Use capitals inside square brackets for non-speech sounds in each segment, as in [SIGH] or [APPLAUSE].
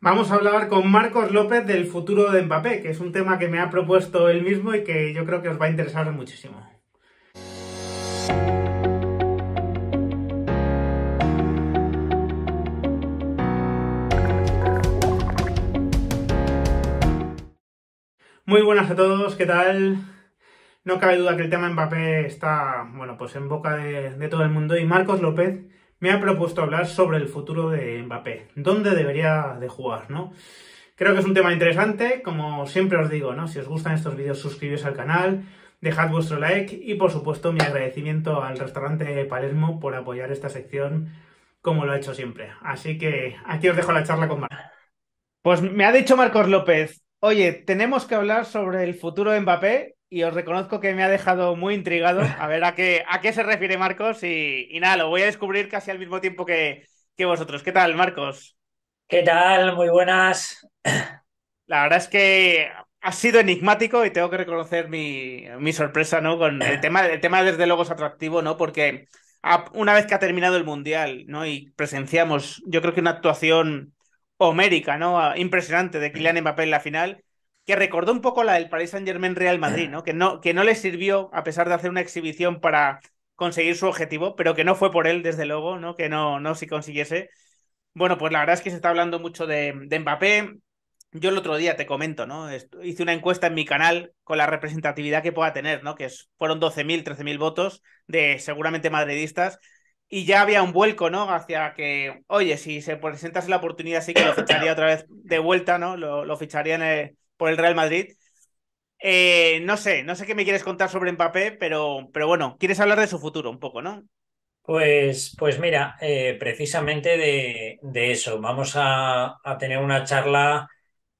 Vamos a hablar con Marcos López del futuro de Mbappé, que es un tema que me ha propuesto él mismo y que yo creo que os va a interesar muchísimo. Muy buenas a todos, ¿qué tal? No cabe duda que el tema Mbappé está, bueno, pues en boca de, de todo el mundo y Marcos López me ha propuesto hablar sobre el futuro de Mbappé, dónde debería de jugar, ¿no? Creo que es un tema interesante, como siempre os digo, ¿no? Si os gustan estos vídeos, suscribíos al canal, dejad vuestro like y por supuesto mi agradecimiento al restaurante Palermo por apoyar esta sección como lo ha hecho siempre. Así que aquí os dejo la charla con Marcos. Pues me ha dicho Marcos López, oye, tenemos que hablar sobre el futuro de Mbappé y os reconozco que me ha dejado muy intrigado a ver a qué, a qué se refiere Marcos y, y nada, lo voy a descubrir casi al mismo tiempo que, que, vosotros. ¿Qué tal, Marcos? ¿Qué tal? Muy buenas. La verdad es que ha sido enigmático y tengo que reconocer mi, mi sorpresa, ¿no? Con el tema, el tema desde luego es atractivo, ¿no? Porque una vez que ha terminado el Mundial, ¿no? Y presenciamos, yo creo que una actuación homérica, ¿no? Impresionante de Kylian Mbappé en la final que recordó un poco la del Paris Saint Germain Real Madrid, ¿no? Que, no, que no le sirvió, a pesar de hacer una exhibición para conseguir su objetivo, pero que no fue por él, desde luego, ¿no? Que no, no si consiguiese. Bueno, pues la verdad es que se está hablando mucho de, de Mbappé. Yo el otro día te comento, ¿no? Hice una encuesta en mi canal con la representatividad que pueda tener, ¿no? Que es, fueron 12.000, 13.000 votos de seguramente madridistas. Y ya había un vuelco, ¿no? Hacia que, oye, si se presentase la oportunidad, sí que lo ficharía otra vez de vuelta, ¿no? Lo, lo ficharía en el, por el Real Madrid. Eh, no sé, no sé qué me quieres contar sobre Mbappé, pero, pero bueno, quieres hablar de su futuro un poco, ¿no? Pues, pues mira, eh, precisamente de, de, eso, vamos a, a, tener una charla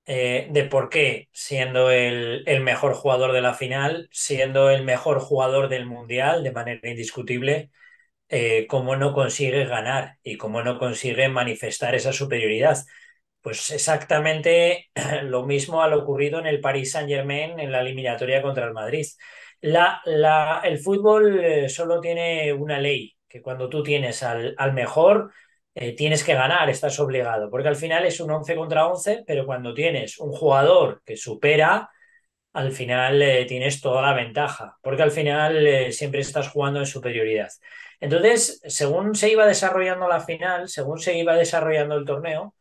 eh, de por qué, siendo el, el, mejor jugador de la final, siendo el mejor jugador del Mundial de manera indiscutible, cómo no consigue ganar y cómo no consigue manifestar esa superioridad. Pues exactamente [CLEARS THROAT] lo mismo ha ocurrido en el Paris Saint-Germain en la eliminatoria contra el Madrid. La, la, el fútbol eh, solo tiene una ley, que cuando tú tienes al, al mejor, eh, tienes que ganar, estás obligado, porque al final es un 11 contra 11, pero cuando tienes un jugador que supera, al final eh, tienes toda la ventaja, porque al final siempre estás jugando en superioridad. Entonces, según se iba desarrollando la final, según se iba desarrollando el torneo,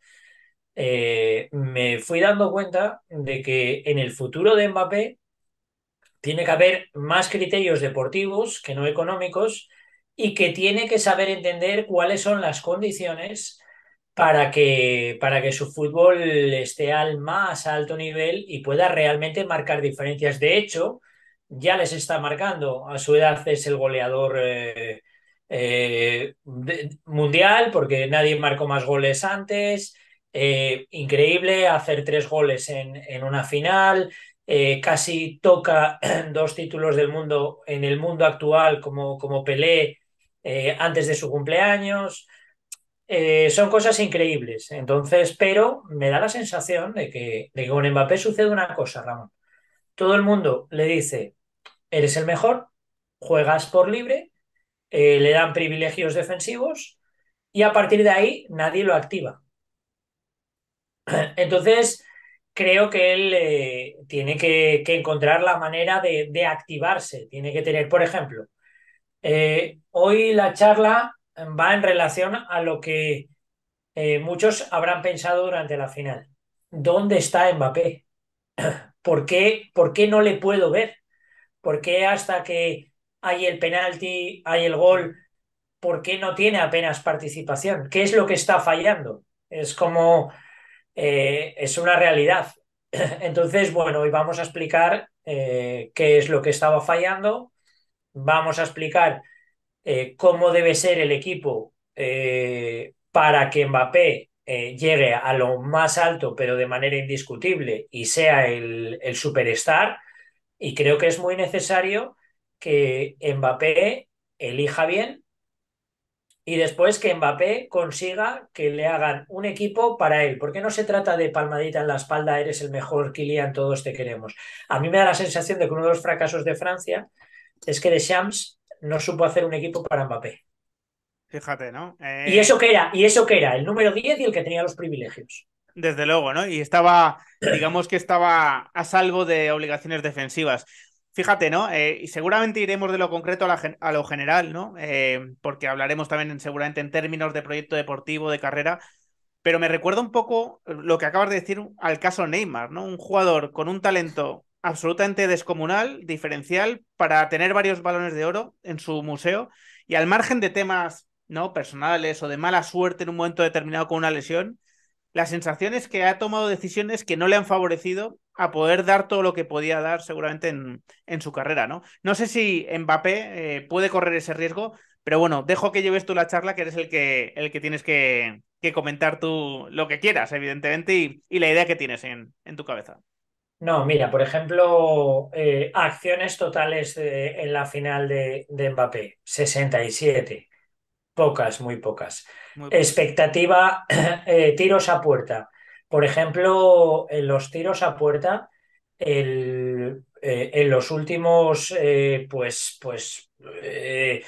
eh, me fui dando cuenta de que en el futuro de Mbappé tiene que haber más criterios deportivos que no económicos y que tiene que saber entender cuáles son las condiciones para que, para que su fútbol esté al más alto nivel y pueda realmente marcar diferencias. De hecho, ya les está marcando. A su edad es el goleador eh, eh, mundial porque nadie marcó más goles antes. Eh, increíble hacer tres goles en, en una final, eh, casi toca [CLEARS THROAT] dos títulos del mundo en el mundo actual como, como Pelé eh, antes de su cumpleaños. Son cosas increíbles. Entonces, pero me da la sensación de que, de que con Mbappé sucede una cosa, Ramón. Todo el mundo le dice, eres el mejor, juegas por libre, le dan privilegios defensivos y a partir de ahí nadie lo activa. Entonces, creo que él eh, tiene que, encontrar la manera de, de, activarse. Tiene que tener, por ejemplo, eh, hoy la charla va en relación a lo que eh, muchos habrán pensado durante la final. ¿Dónde está Mbappé? [CLEARS THROAT] ¿Por qué, ¿Por qué no le puedo ver? ¿Por qué hasta que hay el penalti, hay el gol, por qué no tiene apenas participación? ¿Qué es lo que está fallando? Es como eh, es una realidad. [LAUGHS] Entonces, bueno, hoy vamos a explicar eh, qué es lo que estaba fallando, vamos a explicar eh, cómo debe ser el equipo para que Mbappé llegue a lo más alto, pero de manera indiscutible, y sea el, el superstar. Y creo que es muy necesario que Mbappé elija bien y después que Mbappé consiga que le hagan un equipo para él, porque no se trata de palmadita en la espalda, eres el mejor, Kylian, todos te queremos. A mí me da la sensación de que uno de los fracasos de Francia es que Deschamps no supo hacer un equipo para Mbappé. Fíjate, ¿no? Eh... ¿Y eso qué era? ¿Y eso qué era? El número 10 y el que tenía los privilegios. Desde luego, ¿no? Y estaba, digamos que estaba a salvo de obligaciones defensivas. Fíjate, ¿no? Eh, y seguramente iremos de lo concreto a, lo general, ¿no? Eh, porque hablaremos también seguramente en términos de proyecto deportivo, de carrera, pero me recuerda un poco lo que acabas de decir al caso Neymar, ¿no? Un jugador con un talento absolutamente descomunal, diferencial, para tener varios balones de oro en su museo y al margen de temas no personales o de mala suerte en un momento determinado con una lesión, la sensación es que ha tomado decisiones que no le han favorecido a poder dar todo lo que podía dar seguramente en, en su carrera, ¿no? No sé si Mbappé eh, puede correr ese riesgo, pero bueno, dejo que lleves tú la charla, que eres el que, el que tienes que, que comentar tú lo que quieras, evidentemente, y, y la idea que tienes en, en, tu cabeza. No, mira, por ejemplo, eh, acciones totales de, en la final de, de, Mbappé, 67. Pocas, muy pocas. Muy Expectativa, [CLEARS THROAT] eh, tiros a puerta. Por ejemplo, en los tiros a puerta, el, eh, en los últimos, eh, pues, pues eh,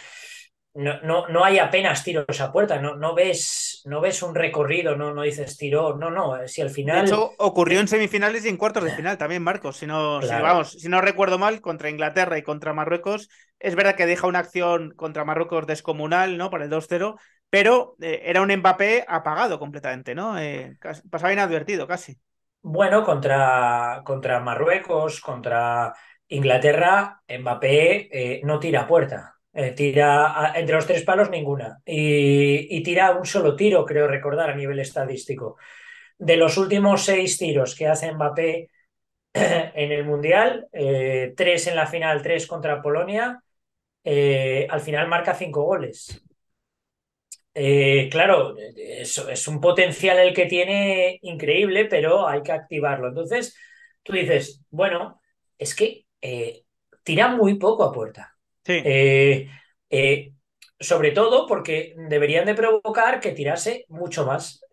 no, no, no, hay apenas tiros a puerta, no, no, ves, no ves un recorrido, no, no dices tiro, no, no, si al final... De hecho, ocurrió en semifinales y en cuartos de final también, Marcos, si no, claro. si, vamos, si no recuerdo mal, contra Inglaterra y contra Marruecos, es verdad que deja una acción contra Marruecos descomunal, ¿no? Para el 2-0, pero eh, era un Mbappé apagado completamente, ¿no? Eh, pasaba inadvertido casi. Bueno, contra, contra Marruecos, contra Inglaterra, Mbappé eh, no tira puerta. Tira entre los tres palos ninguna. Y, y, tira un solo tiro, creo recordar, a nivel estadístico. De los últimos seis tiros que hace Mbappé [CLEARS THROAT] en el Mundial, tres en la final, tres contra Polonia, al final marca cinco goles. Eh, claro, eso es un potencial el que tiene increíble, pero hay que activarlo. Entonces, tú dices, bueno, es que eh, tira muy poco a puerta. Sí. Eh, sobre todo porque deberían de provocar que tirase mucho más.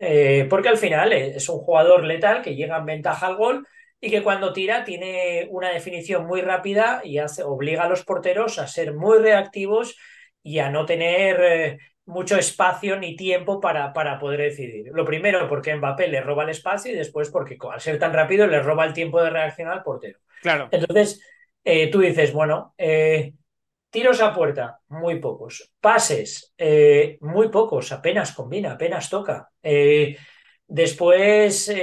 porque al final es un jugador letal que llega en ventaja al gol y que cuando tira tiene una definición muy rápida y hace, obliga a los porteros a ser muy reactivos y a no tener mucho espacio ni tiempo para, para poder decidir. Lo primero, porque Mbappé le roba el espacio y después porque al ser tan rápido le roba el tiempo de reacción al portero. Claro. Entonces, eh, tú dices, bueno, eh, tiros a puerta, muy pocos. Pases, eh, muy pocos, apenas combina, apenas toca. Después,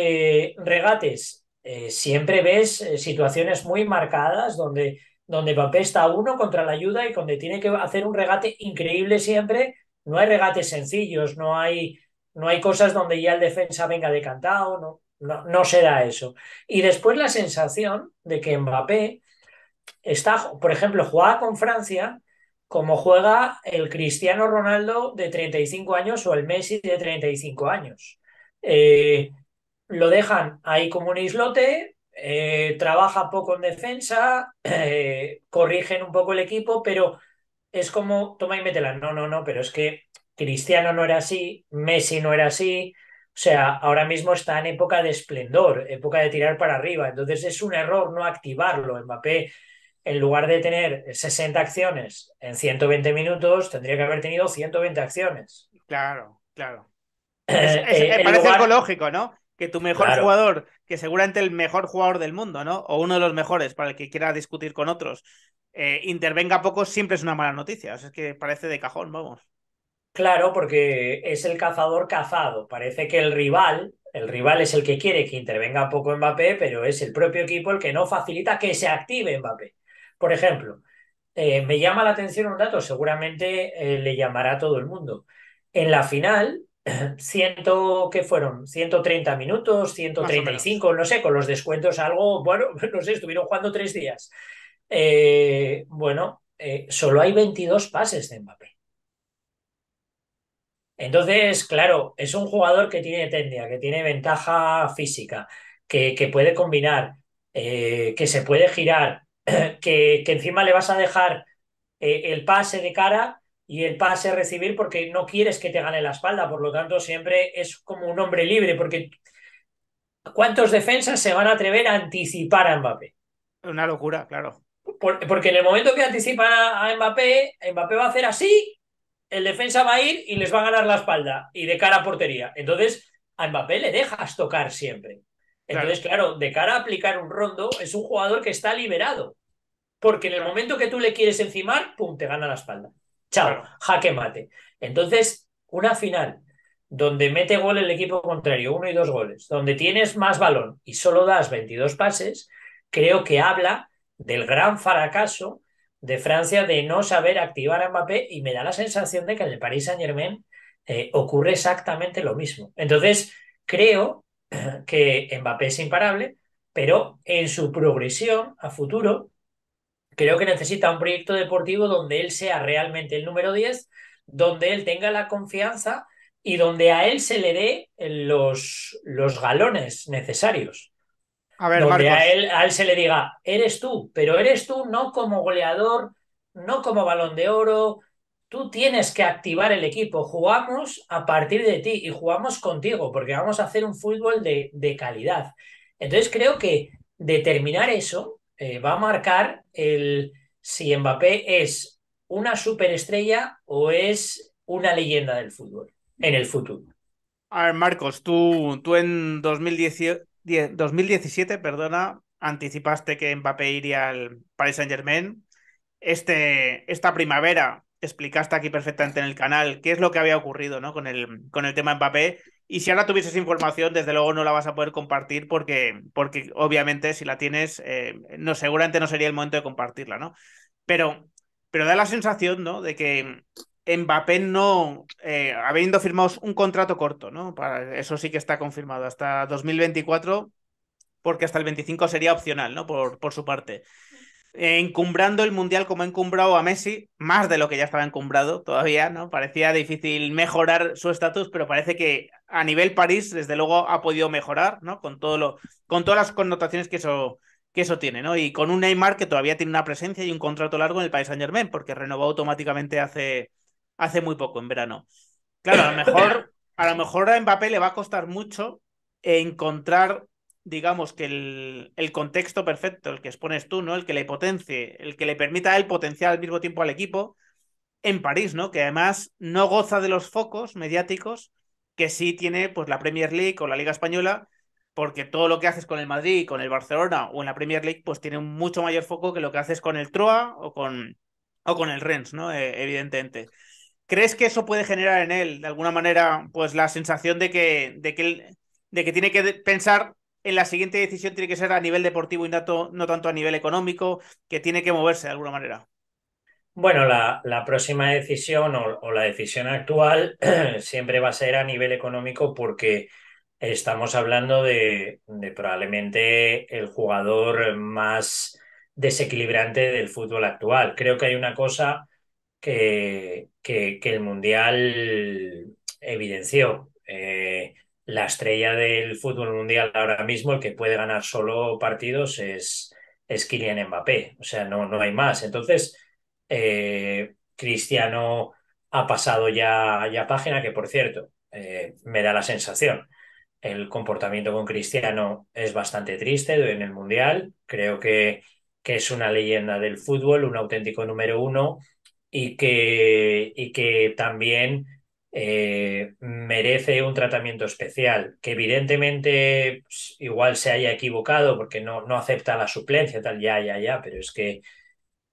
regates, siempre ves situaciones muy marcadas donde, donde Mbappé está uno contra la ayuda y donde tiene que hacer un regate increíble siempre no hay regates sencillos, no hay, no hay cosas donde ya el defensa venga decantado, no, no, no se da eso. Y después la sensación de que Mbappé está, por ejemplo, juega con Francia como juega el Cristiano Ronaldo de 35 años o el Messi de 35 años. Eh, lo dejan ahí como un islote, eh, trabaja poco en defensa, [CLEARS THROAT] eh, corrigen un poco el equipo, pero es como toma y métela. No, no, no, pero es que Cristiano no era así, Messi no era así. O sea, ahora mismo está en época de esplendor, época de tirar para arriba. Entonces es un error no activarlo. Mbappé, en lugar de tener 60 acciones en 120 minutos, tendría que haber tenido 120 acciones. Claro, claro. [CLEARS THROAT] Es, es, eh, parece lugar... algo lógico, ¿no? Que tu mejor claro. jugador, que seguramente el mejor jugador del mundo, ¿no? O uno de los mejores para el que quiera discutir con otros, eh, intervenga poco siempre es una mala noticia. O sea, es que parece de cajón, vamos. Claro, porque es el cazador cazado. Parece que el rival, el rival es el que quiere que intervenga poco Mbappé, pero es el propio equipo el que no facilita que se active Mbappé. Por ejemplo, eh, me llama la atención un dato, seguramente eh, le llamará a todo el mundo. En la final, [CLEARS THROAT] ciento, ¿qué fueron? 130 minutos, 135, no sé, con los descuentos algo, bueno, [LAUGHS] no sé, estuvieron jugando tres días. Eh, bueno, eh, solo hay 22 pases de Mbappé. Entonces, claro, es un jugador que tiene técnica, que tiene ventaja física, que, que puede combinar, eh, que se puede girar, [CLEARS THROAT] que, que, encima le vas a dejar el pase de cara y el pase recibir porque no quieres que te gane la espalda, por lo tanto siempre es como un hombre libre, porque ¿cuántos defensas se van a atrever a anticipar a Mbappé? Una locura, claro. Por, porque en el momento que anticipan a, a Mbappé, Mbappé va a hacer así el defensa va a ir y les va a ganar la espalda y de cara a portería. Entonces, a Mbappé le dejas tocar siempre. Entonces, claro. de cara a aplicar un rondo, es un jugador que está liberado. Porque en el momento que tú le quieres encimar, ¡pum!, te gana la espalda. Chao, jaque mate. Entonces, una final donde mete gol el equipo contrario, uno y dos goles, donde tienes más balón y solo das 22 pases, creo que habla del gran fracaso de Francia de no saber activar a Mbappé y me da la sensación de que en el Paris Saint Germain eh, ocurre exactamente lo mismo. Entonces, creo [CLEARS THROAT] que Mbappé es imparable, pero en su progresión a futuro, creo que necesita un proyecto deportivo donde él sea realmente el número 10, donde él tenga la confianza y donde a él se le dé los, los galones necesarios. A ver, donde a él, a él se le diga, eres tú, pero eres tú no como goleador, no como balón de oro, tú tienes que activar el equipo, jugamos a partir de ti y jugamos contigo, porque vamos a hacer un fútbol de, de calidad. Entonces creo que determinar eso eh, va a marcar el si Mbappé es una superestrella o es una leyenda del fútbol en el futuro. A ver, Marcos, tú, tú en 2018 2017, perdona, anticipaste que Mbappé iría al Paris Saint Germain. Este, esta primavera explicaste aquí perfectamente en el canal qué es lo que había ocurrido ¿no? con, el, con el tema Mbappé. Y si ahora tuvieses información, desde luego no la vas a poder compartir porque, porque obviamente si la tienes, eh, no, seguramente no sería el momento de compartirla, ¿no? Pero, pero da la sensación, ¿no? De que Mbappé no, eh, habiendo firmado un contrato corto, ¿no? Para, eso sí que está confirmado, hasta 2024, porque hasta el 25 sería opcional, ¿no? Por, por su parte. encumbrando el Mundial como ha encumbrado a Messi, más de lo que ya estaba encumbrado todavía, ¿no? Parecía difícil mejorar su estatus, pero parece que a nivel París, desde luego, ha podido mejorar, ¿no? Con, todo lo, con todas las connotaciones que eso, que eso tiene, ¿no? Y con un Neymar que todavía tiene una presencia y un contrato largo en el País Saint Germain, porque renovó automáticamente hace hace muy poco, en verano. Claro, a lo mejor, a lo mejor a Mbappé le va a costar mucho encontrar, digamos, que el, el, contexto perfecto, el que expones tú, ¿no? El que le potencie, el que le permita él potenciar al mismo tiempo al equipo en París, ¿no? Que además no goza de los focos mediáticos que sí tiene pues la Premier League o la Liga Española, porque todo lo que haces con el Madrid, con el Barcelona o en la Premier League, pues tiene un mucho mayor foco que lo que haces con el Troa o con, o con el Rennes, ¿no? Eh, evidentemente. ¿Crees que eso puede generar en él, de alguna manera, pues la sensación de que, de que, de que tiene que pensar en la siguiente decisión, tiene que ser a nivel deportivo y no, tanto a nivel económico, que tiene que moverse de alguna manera? Bueno, la, próxima decisión o, la decisión actual [CLEARS THROAT] siempre va a ser a nivel económico porque estamos hablando de probablemente el jugador más desequilibrante del fútbol actual. Creo que hay una cosa que, que, el Mundial evidenció. Eh, la estrella del fútbol mundial ahora mismo, el que puede ganar solo partidos, es, es Kylian Mbappé. O sea, no, no hay más. Entonces, eh, Cristiano ha pasado ya, ya página, que por cierto, eh, me da la sensación. El comportamiento con Cristiano es bastante triste en el Mundial. Creo que, que es una leyenda del fútbol, un auténtico número uno y que, y que también eh, merece un tratamiento especial, que evidentemente pues, igual se haya equivocado porque no, no acepta la suplencia, tal, ya, ya, ya, pero es que,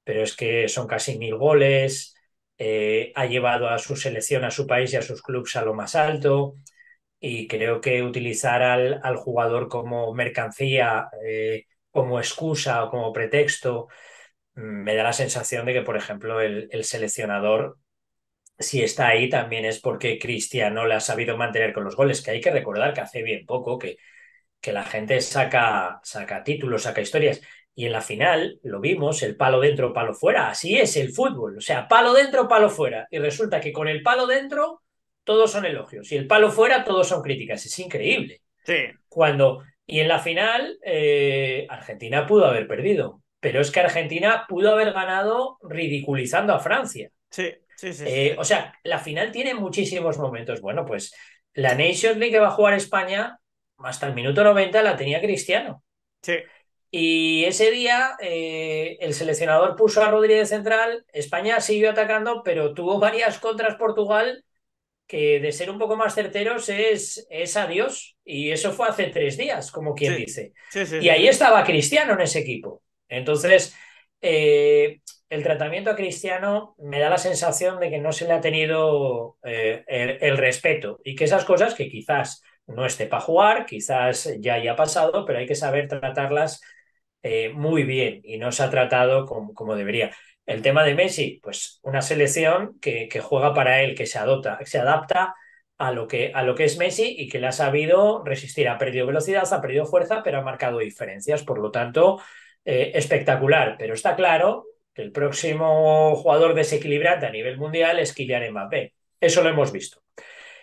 pero es que son casi mil goles, eh, ha llevado a su selección, a su país y a sus clubes a lo más alto, y creo que utilizar al, al jugador como mercancía, eh, como excusa o como pretexto, me da la sensación de que, por ejemplo, el, seleccionador, si está ahí, también es porque Cristiano le ha sabido mantener con los goles, que hay que recordar que hace bien poco que, que la gente saca, saca títulos, saca historias. Y en la final lo vimos, el palo dentro, palo fuera. Así es el fútbol. O sea, palo dentro, palo fuera. Y resulta que con el palo dentro todos son elogios. Y el palo fuera todos son críticas. Es increíble. Sí. Cuando. Y en la final, eh, Argentina pudo haber perdido pero es que Argentina pudo haber ganado ridiculizando a Francia. Sí, sí, sí. Eh, o sea, la final tiene muchísimos momentos. Bueno, pues la Nations League que va a jugar España, hasta el minuto 90 la tenía Cristiano. Sí. Y ese día eh, el seleccionador puso a Rodríguez central, España siguió atacando, pero tuvo [LAUGHS] varias contras Portugal que de ser un poco más certeros es, es adiós. Y eso fue hace tres días, como quien Sí, dice. sí, sí. Y ahí estaba Cristiano en ese equipo. Entonces, eh, el tratamiento a Cristiano me da la sensación de que no se le ha tenido eh, el, respeto y que esas cosas que quizás no esté para jugar, quizás ya haya pasado, pero hay que saber tratarlas eh, muy bien y no se ha tratado como, como debería. El tema de Messi, pues una selección que, que juega para él, que se adopta, se adapta a lo, que, a lo que es Messi y que le ha sabido resistir. Ha perdido velocidad, ha perdido fuerza, pero ha marcado diferencias. Por lo tanto, eh, espectacular. Pero está claro que el próximo jugador desequilibrante a nivel mundial es Kylian Mbappé. Eso lo hemos visto.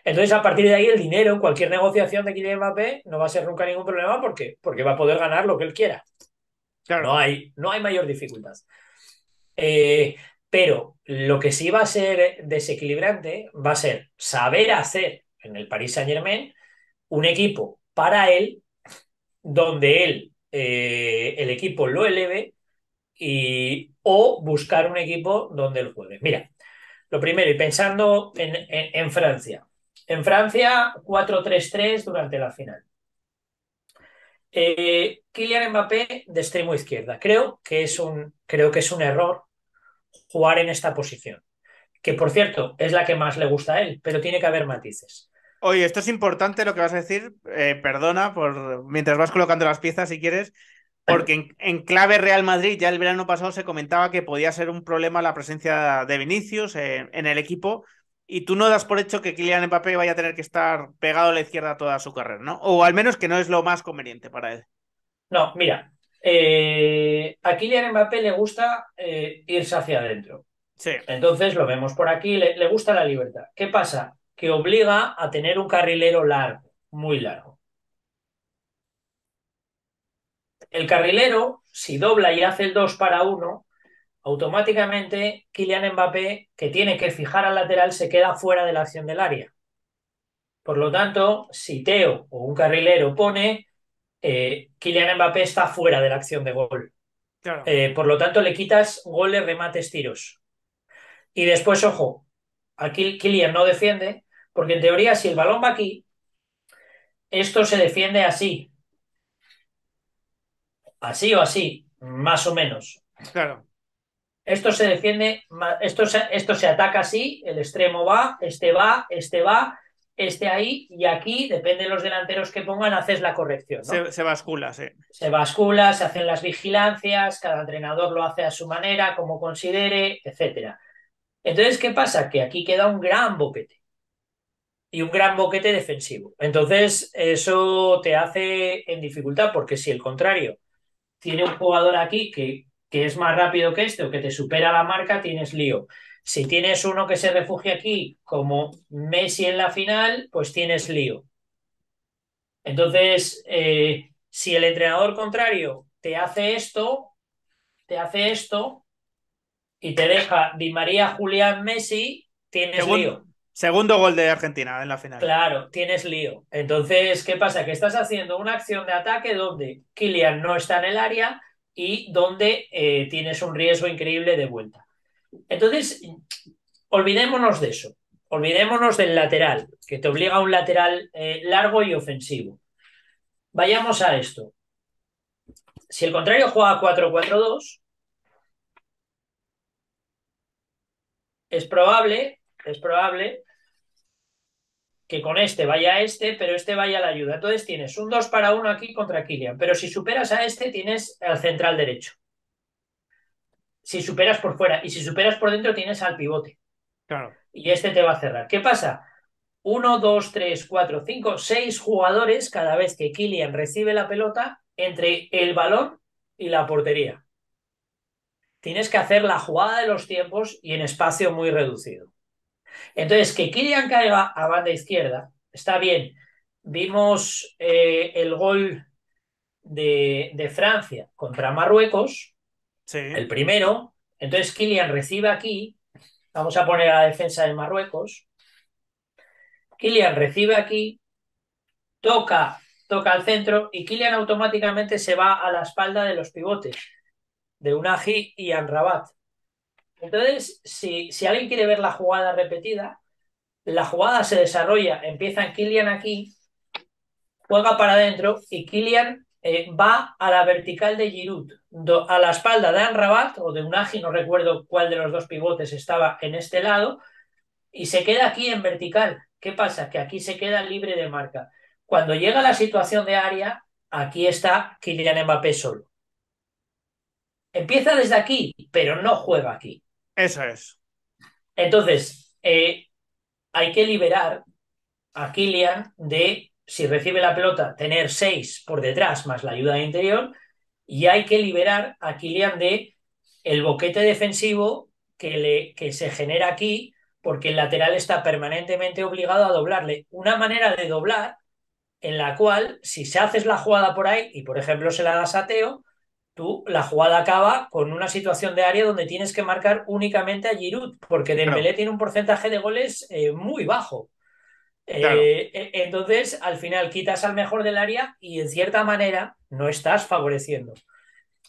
Entonces, a partir de ahí, el dinero, cualquier negociación de Kylian Mbappé no va a ser nunca ningún problema porque, porque va a poder ganar lo que él quiera. Claro. No hay, no hay mayor dificultad. Eh, pero lo que sí va a ser desequilibrante va a ser saber hacer en el Paris Saint Germain un equipo para él, donde él, eh, el equipo lo eleve y, o buscar un equipo donde él juegue. Mira, lo primero, y pensando en, en, en Francia. En Francia, 4-3-3 durante la final. Eh, Kylian Mbappé de extremo izquierda. Creo que, es un, creo que es un error jugar en esta posición. Que por cierto, es la que más le gusta a él, pero tiene que haber matices. Oye, esto es importante lo que vas a decir. Eh, perdona por mientras vas colocando las piezas si quieres. Porque en, en, clave Real Madrid ya el verano pasado se comentaba que podía ser un problema la presencia de Vinicius en, en el equipo y tú no das por hecho que Kylian Mbappé vaya a tener que estar pegado a la izquierda toda su carrera, ¿no? O al menos que no es lo más conveniente para él. No, mira, eh, a Kylian Mbappé le gusta eh, irse hacia adentro. Sí. Entonces lo vemos por aquí, le, le gusta la libertad. ¿Qué pasa? Que obliga a tener un carrilero largo, muy largo. El carrilero, si dobla y hace el 2 para 1, automáticamente Kylian Mbappé, que tiene que fijar al lateral, se queda fuera de la acción del área. Por lo tanto, si Teo o un carrilero pone, eh, Kylian Mbappé está fuera de la acción de gol. Claro. Eh, por lo tanto, le quitas goles, remates, tiros. Y después, ojo, aquí Kylian no defiende, porque en teoría, si el balón va aquí, esto se defiende así. Así o así, más o menos. Claro. Esto se defiende, esto se, esto se ataca así, el extremo va, este va, este va, este ahí, y aquí, depende de los delanteros que pongan, haces la corrección. ¿no? Se, se, bascula, sí. Se bascula, se hacen las vigilancias, cada entrenador lo hace a su manera, como considere, etcétera. Entonces, ¿qué pasa? Que aquí queda un gran boquete. Y un gran boquete defensivo. Entonces, eso te hace en dificultad, porque si el contrario tiene un jugador aquí que, que es más rápido que este o que te supera la marca, tienes lío. Si tienes uno que se refugia aquí, como Messi en la final, pues tienes lío. Entonces, eh, si el entrenador contrario te hace esto, te hace esto y te deja Di María, Julián, Messi, tienes lío. Segundo gol de Argentina en la final. Claro, tienes lío. Entonces, ¿qué pasa? Que estás haciendo una acción de ataque donde Kylian no está en el área y donde eh, tienes un riesgo increíble de vuelta. Entonces, olvidémonos de eso. Olvidémonos del lateral, que te obliga a un lateral eh, largo y ofensivo. Vayamos a esto. Si el contrario juega 4-4-2, es probable, es probable que con este vaya este, pero este vaya a la ayuda. Entonces tienes un 2 para 1 aquí contra Kylian, pero si superas a este, tienes al central derecho. Si superas por fuera y si superas por dentro, tienes al pivote. Claro. Y este te va a cerrar. ¿Qué pasa? 1, 2, 3, 4, 5, 6 jugadores cada vez que Kylian recibe la pelota entre el balón y la portería. Tienes que hacer la jugada de los tiempos y en espacio muy reducido. Entonces, que Kylian caiga a banda izquierda, está bien. Vimos eh, el gol de, de, Francia contra Marruecos, sí. el primero. Entonces, Kylian recibe aquí. Vamos a poner a la defensa de Marruecos. Kylian recibe aquí, toca, toca al centro y Kylian automáticamente se va a la espalda de los pivotes, de Unagi y Anrabat. Entonces, si, si, alguien quiere ver la jugada repetida, la jugada se desarrolla, empieza Kylian aquí, juega para adentro y Kylian eh, va a la vertical de Giroud, a la espalda de Anrabat o de Unagi, no recuerdo cuál de los dos pivotes estaba en este lado, y se queda aquí en vertical. ¿Qué pasa? Que aquí se queda libre de marca. Cuando llega la situación de área, aquí está Kylian Mbappé solo. Empieza desde aquí, pero no juega aquí. Eso es. Entonces, eh, hay que liberar a Kylian de, si recibe la pelota, tener seis por detrás más la ayuda interior, y hay que liberar a Kylian de el boquete defensivo que, le, que se genera aquí, porque el lateral está permanentemente obligado a doblarle. Una manera de doblar en la cual, si se haces la jugada por ahí y, por ejemplo, se la das a Teo, tú la jugada acaba con una situación de área donde tienes que marcar únicamente a Giroud, porque Dembélé tiene un porcentaje de goles eh, muy bajo. Eh, e, entonces, al final quitas al mejor del área y en cierta manera no estás favoreciendo.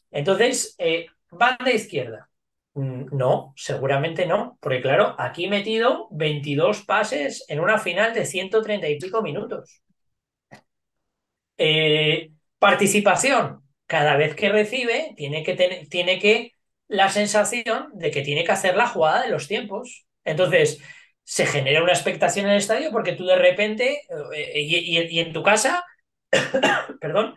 Entonces, eh, banda izquierda. Mm, no, seguramente no, porque claro, aquí he metido 22 pases en una final de 130 y pico minutos. participación, cada vez que recibe, tiene que tener, tiene que la sensación de que tiene que hacer la jugada de los tiempos. Entonces, se genera una expectación en el estadio porque tú de repente, eh, y, en tu casa, [COUGHS] perdón,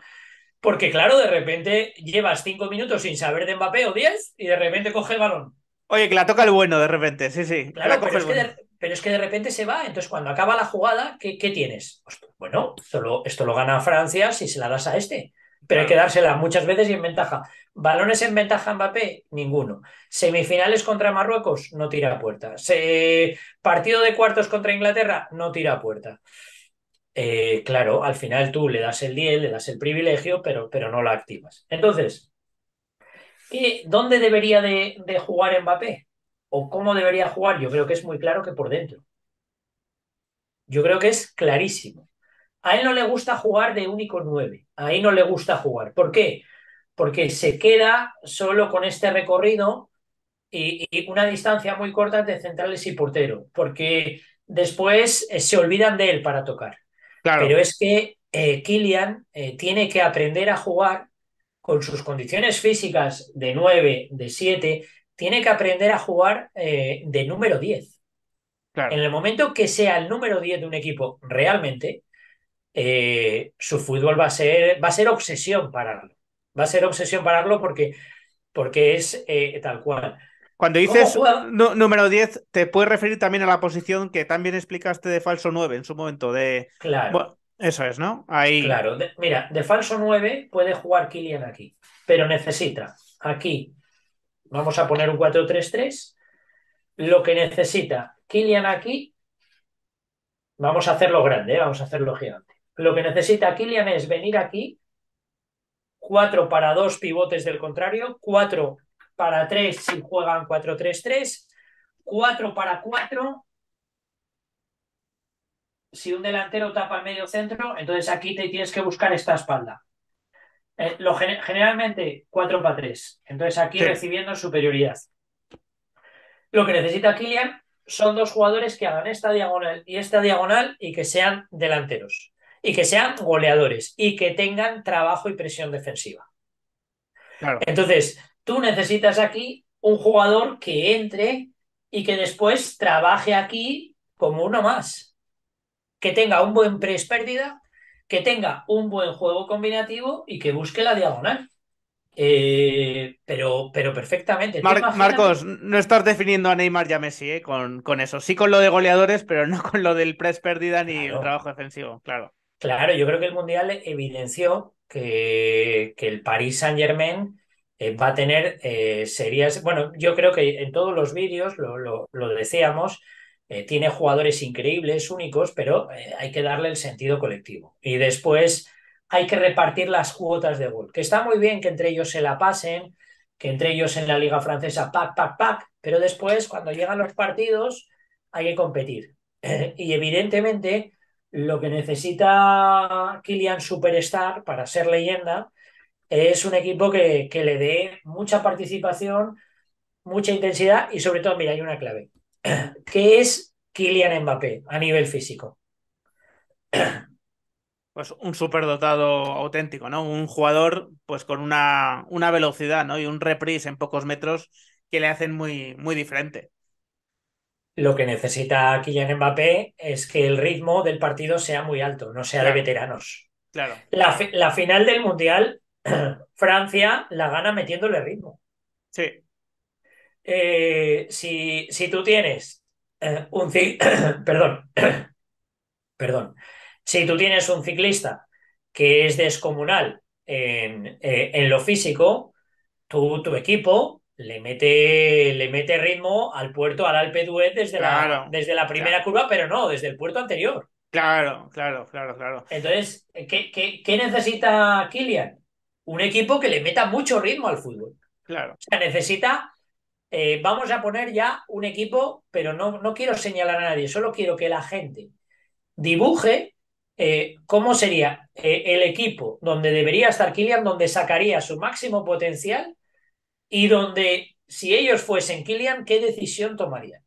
porque claro, de repente llevas cinco minutos sin saber de Mbappé o diez y de repente coge el balón. Oye, que la toca el bueno de repente, sí, sí. Claro, pero es, que de, repente se va. Entonces, cuando acaba la jugada, ¿qué, tienes? Bueno, esto esto lo gana Francia si se la das a este pero hay que dársela muchas veces y en ventaja. Balones en ventaja Mbappé, ninguno. Semifinales contra Marruecos, no tira a puerta. Partido de cuartos contra Inglaterra, no tira a puerta. Eh, claro, al final tú le das el 10, le das el privilegio, pero, pero no la activas. Entonces, ¿dónde debería de, de jugar Mbappé? ¿O cómo debería jugar? Yo creo que es muy claro que por dentro. Yo creo que es clarísimo. A él no le gusta jugar de único 9. Ahí no le gusta jugar. ¿Por qué? Porque se queda solo con este recorrido y, una distancia muy corta entre centrales y portero. Porque después eh, se olvidan de él para tocar. Pero es que eh, Kylian eh, tiene que aprender a jugar con sus condiciones físicas de 9, de 7, tiene que aprender a jugar de número 10. En el momento que sea el número 10 de un equipo realmente, eh, su fútbol va a ser, va a ser obsesión pararlo. Va a ser obsesión pararlo porque, porque es eh, tal cual. Cuando dices número 10, te puedes referir también a la posición que también explicaste de falso 9 en su momento. De... Claro. eso es, ¿no? Ahí... Claro. mira, de falso 9 puede jugar Kylian aquí, pero necesita aquí, vamos a poner un 4-3-3, lo que necesita Kylian aquí, vamos a hacerlo grande, ¿eh? vamos a hacerlo gigante. Lo que necesita Kylian es venir aquí, cuatro para dos pivotes del contrario, cuatro para tres si juegan 4-3-3, cuatro para cuatro si un delantero tapa el medio centro, entonces aquí te tienes que buscar esta espalda. Eh, lo, generalmente 4 para 3. Entonces aquí recibiendo superioridad. Lo que necesita Kylian son dos jugadores que hagan esta diagonal y esta diagonal y que sean delanteros y que sean goleadores y que tengan trabajo y presión defensiva. Entonces, tú necesitas aquí un jugador que entre y que después trabaje aquí como uno más, que tenga un buen pres pérdida, que tenga un buen juego combinativo y que busque la diagonal. Eh, pero, pero perfectamente. Marcos, no estás definiendo a Neymar y a Messi eh, con, con, eso. Sí con lo de goleadores, pero no con lo del press pérdida ni el trabajo defensivo, claro. Claro, yo creo que el Mundial evidenció que, que el Paris Saint Germain eh, va a tener eh, series. Bueno, yo creo que en todos los vídeos lo, lo, decíamos, eh, tiene jugadores increíbles, únicos, pero hay que darle el sentido colectivo. Y después hay que repartir las cuotas de gol, que está muy bien que entre ellos se la pasen, que entre ellos en la Liga Francesa, pac, pac, pac, pero después, cuando llegan los partidos, hay que competir. [CLEARS THROAT] y evidentemente lo que necesita Kylian Superstar para ser leyenda es un equipo que, que le dé mucha participación, mucha intensidad y sobre todo, mira, hay una clave, [CLEARS THROAT] que es Kylian Mbappé a nivel físico? [CLEARS THROAT] Pues un superdotado auténtico, ¿no? Un jugador pues con una, una velocidad, ¿no? Y un reprise en pocos metros que le hacen muy, muy diferente. Lo que necesita Kylian Mbappé es que el ritmo del partido sea muy alto, no sea Claro. de veteranos. Claro, La, fi- la final del Mundial, [CLEARS THROAT] Francia la gana metiéndole ritmo. sí, Eh, si, si tú tienes eh, un [CLEARS THROAT] perdón, [CLEARS THROAT] perdón, si tú tienes un ciclista que es descomunal en, eh, en lo físico, tú, tu equipo le mete, le mete ritmo al puerto, al Alpe d'Huez desde la, desde la primera curva, pero no, desde el puerto anterior. claro, claro, claro, claro. Entonces, ¿qué, qué, qué necesita Kylian? Un equipo que le meta mucho ritmo al fútbol. Claro, O sea, necesita, eh, vamos a poner ya un equipo, pero no, no quiero señalar a nadie, solo quiero que la gente dibuje eh, cómo sería eh, el equipo donde debería estar Kylian, donde sacaría su máximo potencial y donde, si ellos fuesen Kylian, ¿qué decisión tomarían?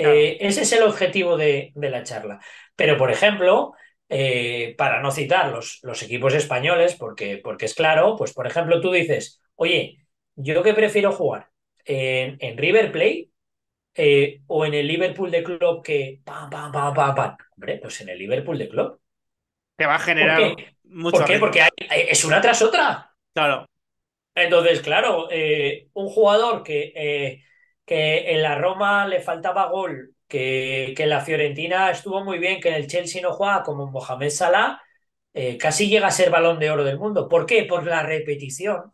Claro. Eh, ese es el objetivo de, de la charla. Pero, por ejemplo, eh, para no citar los, los equipos españoles, porque, porque es claro, pues por ejemplo tú dices, oye, ¿yo qué prefiero jugar? ¿En, en River Plate eh, o en el Liverpool de Club que pam, pam, pam, pam, pam? Hombre, pues en el Liverpool de Club. te va a ¿Por generar qué? mucho ¿Por qué? Porque hay- es una tras otra. Claro, Entonces, claro, eh, un jugador que, eh, que en la Roma le faltaba gol, que, que en la Fiorentina estuvo muy bien, que en el Chelsea no juega como Mohamed Salah, eh, casi llega a ser balón de oro del mundo. ¿Por qué? Por la repetición.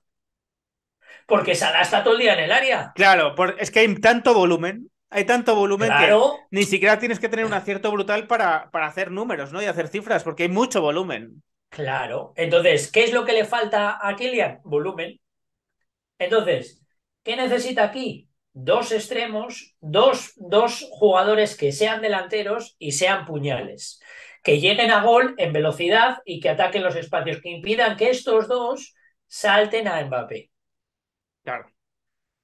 Porque Salah está todo el día en el área. claro, por- es que hay tanto volumen, hay tanto volumen que ni siquiera tienes que tener un acierto brutal para, para hacer números, ¿no? Y hacer cifras, porque hay mucho volumen. claro. Entonces, ¿qué es lo que le falta a Kylian? Volumen. Entonces, ¿qué necesita aquí? Dos extremos, dos, dos jugadores que sean delanteros y sean puñales, que lleguen a gol en velocidad y que ataquen los espacios, que impidan que estos dos salten a Mbappé. Claro,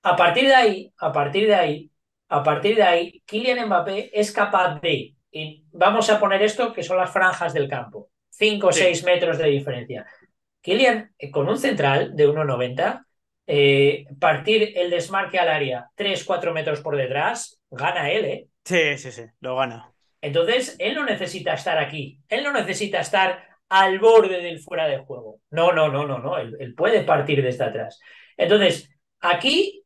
A partir de ahí, a partir de ahí, a partir de ahí, Kylian Mbappé es capaz de, y vamos a poner esto que son las franjas del campo, 5 o Sí. 6 metros de diferencia. Kylian, eh, con un central de 1,90, eh, partir el desmarque al área 3-4 metros por detrás, gana él, ¿eh? sí, sí, sí, lo gana. Entonces, él no necesita estar aquí, él no necesita estar al borde del fuera de juego. No, no, no, no, no, él, él puede partir desde atrás. Entonces, aquí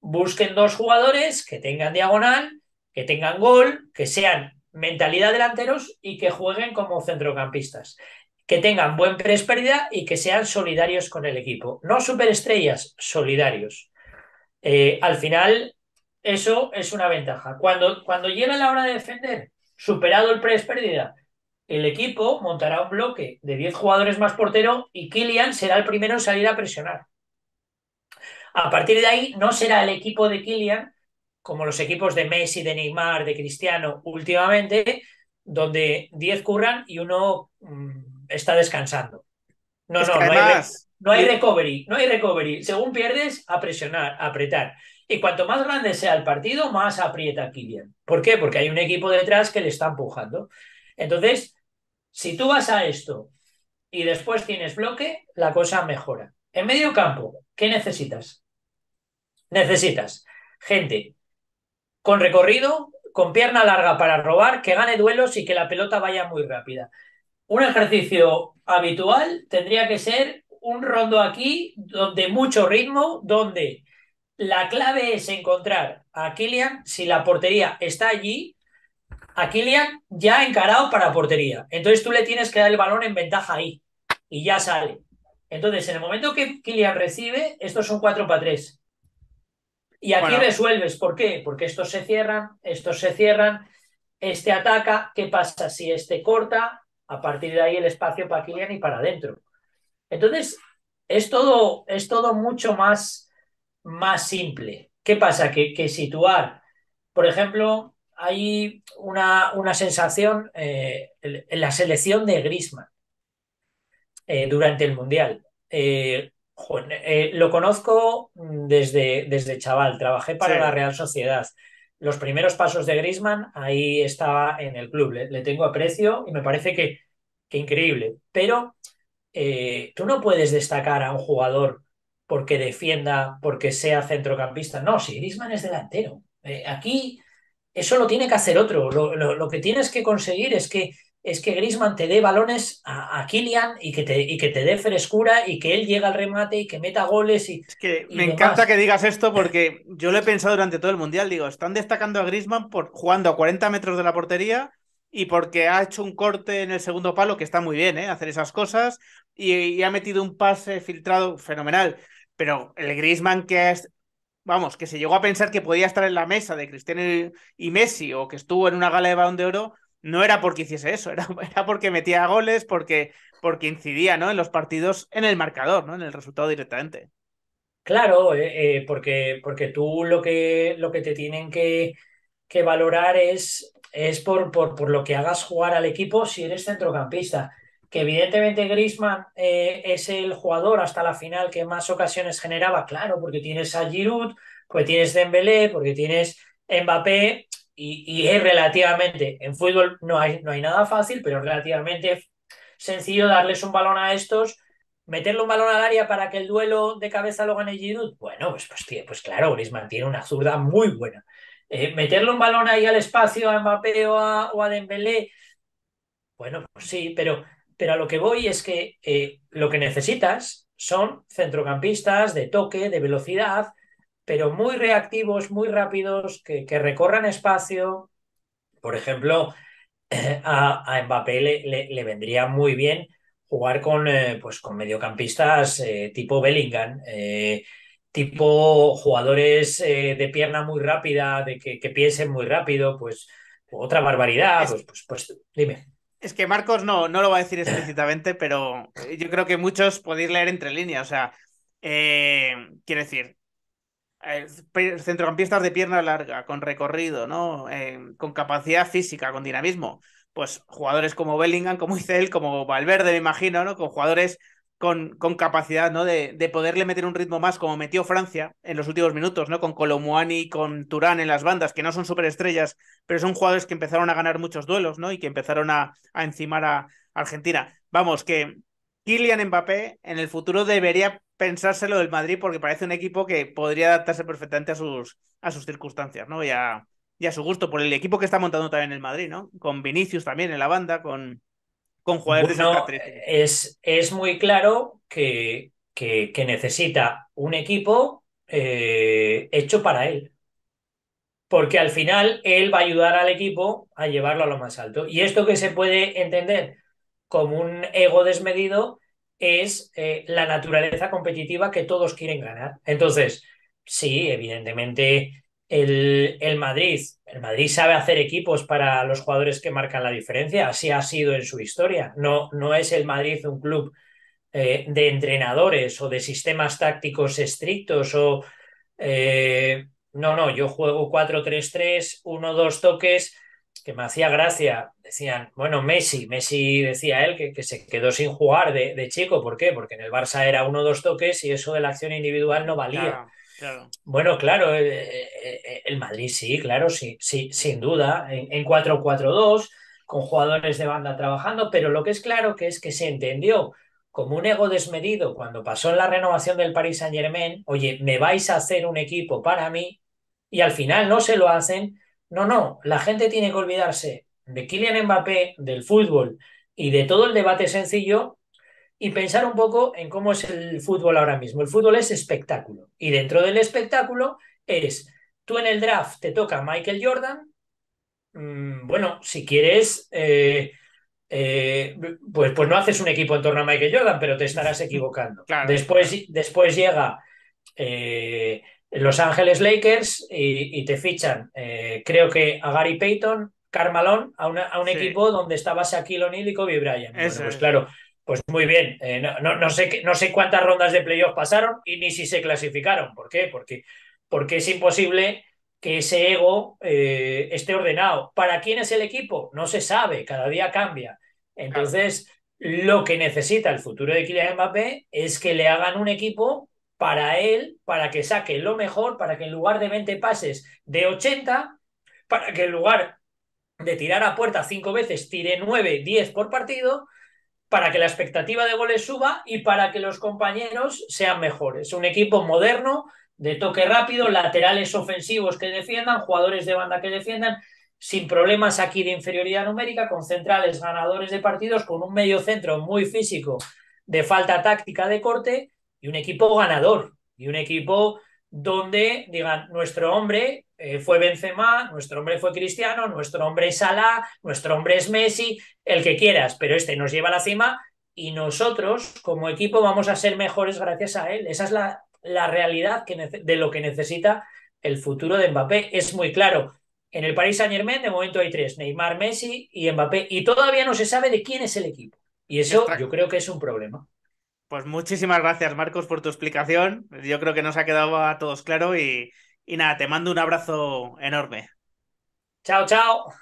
busquen dos jugadores que tengan diagonal, que tengan gol, que sean mentalidad delanteros y que jueguen como centrocampistas. Que tengan buen pérdida y que sean solidarios con el equipo. No superestrellas, solidarios. Eh, al final, eso es una ventaja. Cuando, cuando llegue la hora de defender, superado el pérdida, el equipo montará un bloque de 10 jugadores más portero y Kylian será el primero en salir a presionar. A partir de ahí, no será el equipo de Kylian como los equipos de Messi, de Neymar, de Cristiano últimamente, donde 10 curran y uno mm, está descansando. No, Es no, no hay, no y- recovery, no hay recovery. Según pierdes, a presionar, a apretar. Y cuanto más grande sea el partido, más aprieta Kylian. ¿Por qué? Porque hay un equipo detrás que le está empujando. Entonces, si tú vas a esto y después tienes bloque, la cosa mejora. En medio campo, ¿qué necesitas? Necesitas gente con recorrido, con pierna larga para robar, que gane duelos y que la pelota vaya muy rápida. Un ejercicio habitual tendría que ser un rondo aquí, donde mucho ritmo, donde la clave es encontrar a Kylian, si la portería está allí, a Kylian ya encarado para portería. Entonces tú le tienes que dar el balón en ventaja ahí y ya sale. Entonces, en el momento que Kylian recibe, estos son 4 para 3. Y aquí Bueno. resuelves. ¿Por qué? Porque estos se cierran, estos se cierran, este ataca. ¿Qué pasa si este corta? A partir de ahí el espacio para Kylian y para adentro. Entonces, es todo, es todo mucho más, más simple. ¿Qué pasa? Que, que situar, por ejemplo, hay una, una sensación eh, en la selección de Griezmann eh, durante el Mundial. Eh, jo, lo conozco desde, desde chaval, trabajé para Sí. la Real Sociedad. Los primeros pasos de Griezmann, ahí estaba en el club. Le, tengo aprecio y me parece que, que increíble. Pero eh, tú no puedes destacar a un jugador porque defienda, porque sea centrocampista. No, si Griezmann es delantero. Eh, aquí eso lo tiene que hacer otro. Lo, que tienes que conseguir es que es que Griezmann te dé balones a, a Kylian y que, te, y que te dé frescura y que él llegue al remate y que meta goles. Y, es que me encanta que digas esto porque yo lo he pensado durante todo el Mundial. Digo, están destacando a Griezmann por jugando a 40 metros de la portería y porque ha hecho un corte en el segundo palo, que está muy bien, ¿eh? Hacer esas cosas, y, ha metido un pase filtrado fenomenal. Pero el Griezmann que es, vamos, que se llegó a pensar que podía estar en la mesa de Cristiano y Messi o que estuvo en una gala de balón de oro, no era porque hiciese eso, [LAUGHS] era, era porque metía goles, porque, porque incidía ¿no? en los partidos, en el marcador, ¿no? en el resultado directamente. Claro, eh, eh, porque, porque tú lo que, lo que te tienen que, que valorar es, es por, por, por, lo que hagas jugar al equipo si eres centrocampista. Que evidentemente Griezmann eh, es el jugador hasta la final que más ocasiones generaba, claro, porque tienes a Giroud, porque tienes Dembélé, porque tienes Mbappé, y, es relativamente, en fútbol no hay, no hay nada fácil, pero relativamente sencillo darles un balón a estos, meterle un balón al área para que el duelo de cabeza lo gane Giroud. Bueno, pues, pues, pues claro, Griezmann tiene una zurda muy buena. Eh, meterle un balón ahí al espacio a Mbappé o a, o Dembélé, bueno, pues sí, pero, pero a lo que voy es que eh, lo que necesitas son centrocampistas de toque, de velocidad, pero muy reactivos, muy rápidos, que, recorran espacio. Por ejemplo, a, Mbappé le, vendría muy bien jugar con, eh, pues con mediocampistas eh, tipo Bellingham, eh, tipo jugadores de pierna muy rápida, de que, piensen muy rápido, pues otra barbaridad, pues, pues, pues, dime. Es que Marcos no, no lo va a decir explícitamente, pero yo creo que muchos podéis leer entre líneas. O sea, quiero decir, centrocampistas de pierna larga, con recorrido, ¿no? Eh, con capacidad física, con dinamismo. Pues jugadores como Bellingham, como él, como Valverde, me imagino, ¿no? Con jugadores con, con capacidad, ¿no? De, de, poderle meter un ritmo más, como metió Francia en los últimos minutos, ¿no? Con Colomuani con Turán en las bandas, que no son superestrellas, pero son jugadores que empezaron a ganar muchos duelos, ¿no? Y que empezaron a, a encimar a Argentina. Vamos, que Kylian Mbappé en el futuro debería pensárselo del Madrid porque parece un equipo que podría adaptarse perfectamente a sus, a sus circunstancias, ¿no? Y a, su gusto, por el equipo que está montando también el Madrid, ¿no? Con Vinicius también en la banda, con, con jugadores de es, es muy claro que, que, necesita un equipo eh, hecho para él. Porque al final él va a ayudar al equipo a llevarlo a lo más alto. Y esto que se puede entender como un ego desmedido es eh, la naturaleza competitiva que todos quieren ganar. Entonces, sí, evidentemente el, el, Madrid, el Madrid sabe hacer equipos para los jugadores que marcan la diferencia, así ha sido en su historia. No, no es el Madrid un club eh, de entrenadores o de sistemas tácticos estrictos o... Eh, no, no, yo juego 4-3-3, 1-2 toques que me hacía gracia, decían, bueno, Messi, Messi decía él que, que se quedó sin jugar de, chico, ¿por qué? Porque en el Barça era uno o dos toques y eso de la acción individual no valía. Bueno, claro, eh, eh, eh, el, Madrid sí, claro, sí, sí, sin duda, en, 4-4-2, con jugadores de banda trabajando, pero lo que es claro que es que se entendió como un ego desmedido cuando pasó en la renovación del Paris Saint Germain, oye, me vais a hacer un equipo para mí, y al final no se lo hacen no, no, la gente tiene que olvidarse de Kylian Mbappé, del fútbol y de todo el debate sencillo y pensar un poco en cómo es el fútbol ahora mismo. El fútbol es espectáculo y dentro del espectáculo es, tú en el draft te toca Michael Jordan, mm, bueno, si quieres... Eh, eh, pues, pues no haces un equipo en torno a Michael Jordan, pero te estarás equivocando. después, después llega eh, los Ángeles Lakers y, te fichan, eh, creo que a Gary Payton, Carmalón, a, a un equipo donde estaba Shaquille O'Neal y Kobe Bryant. pues claro, pues muy bien. Eh, no, no, sé, no sé cuántas rondas de playoff pasaron y ni si se clasificaron. ¿Por qué? Porque, porque es imposible que ese ego eh, esté ordenado. ¿Para quién es el equipo? No se sabe, cada día cambia. Entonces, lo que necesita el futuro de Kylian Mbappé es que le hagan un equipo para él, para que saque lo mejor, para que en lugar de 20 pases de 80, para que en lugar de tirar a puerta cinco veces, tire nueve, diez por partido, para que la expectativa de goles suba y para que los compañeros sean mejores. Un equipo moderno, de toque rápido, laterales ofensivos que defiendan, jugadores de banda que defiendan, sin problemas aquí de inferioridad numérica, con centrales ganadores de partidos, con un medio centro muy físico de falta táctica de corte y un equipo ganador y un equipo donde digan nuestro hombre eh, fue Benzema, nuestro hombre fue Cristiano, nuestro hombre es Salah, nuestro hombre es Messi, el que quieras, pero este nos lleva a la cima y nosotros como equipo vamos a ser mejores gracias a él. Esa es la, la realidad que de lo que necesita el futuro de Mbappé. Es muy claro. En el Paris Saint Germain de momento hay tres, Neymar, Messi y Mbappé, y todavía no se sabe de quién es el equipo. Y eso yo creo que es un problema. Pues muchísimas gracias, Marcos, por tu explicación. Yo creo que nos ha quedado a todos claro y, y nada, te mando un abrazo enorme. Chao, chao.